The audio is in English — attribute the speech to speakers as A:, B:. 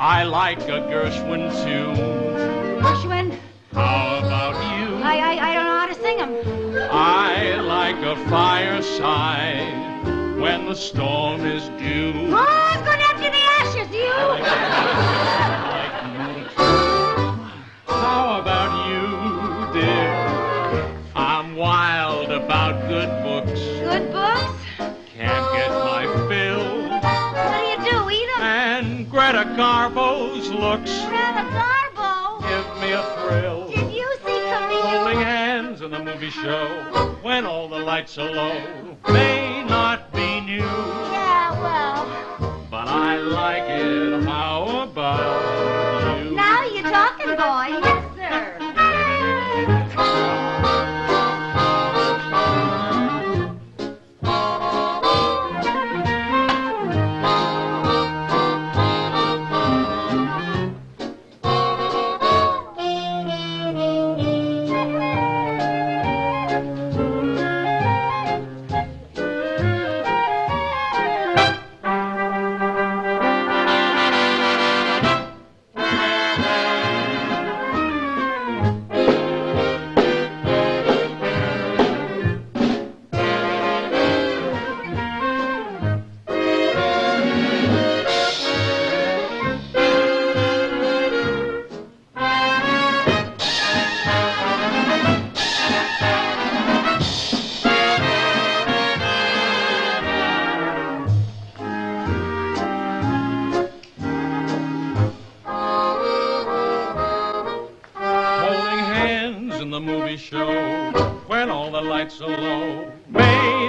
A: I like a Gershwin tune.
B: Gershwin,
A: How about you?
B: I, I, I don't know how to sing them.
A: I like a fireside when the storm is due.
B: Oh, Who's going after the ashes, you?
A: How about you, dear? I'm wild about good books.
B: Good books?
A: Greta Garbo's looks
B: Greta Garbo.
A: give me a thrill.
B: Did you see
A: Holding hands in the movie show when all the lights are low may not be new, in the movie show when all the lights are low. May